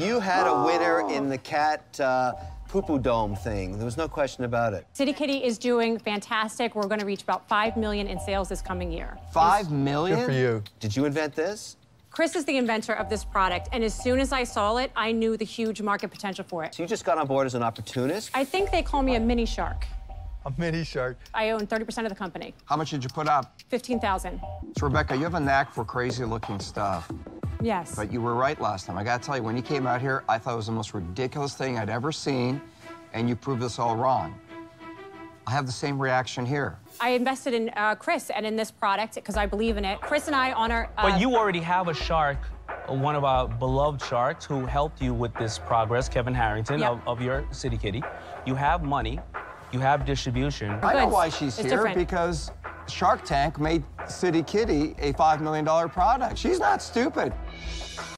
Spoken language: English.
You had a winner in the cat uh, poo-poo dome thing. There was no question about it. CitiKitty is doing fantastic. We're going to reach about 5 million in sales this coming year. Five million? Good for you. Did you invent this? Chris is the inventor of this product, and as soon as I saw it, I knew the huge market potential for it. So you just got on board as an opportunist? I think they call me a mini shark. A mini shark. I own 30% of the company. How much did you put up? 15,000. So, Rebecca, you have a knack for crazy looking stuff. Yes. But you were right last time. I gotta tell you, when you came out here, I thought it was the most ridiculous thing I'd ever seen, and you proved us all wrong. I have the same reaction here. I invested in uh, Chris and in this product because I believe in it. Chris and I honor. Uh, But you already have a shark, uh, one of our beloved sharks who helped you with this progress, Kevin Harrington Yep. of, of your CitiKitty. You have money, you have distribution. I know why she's It's here different. because Shark Tank made CitiKitty a $5 million product. She's not stupid.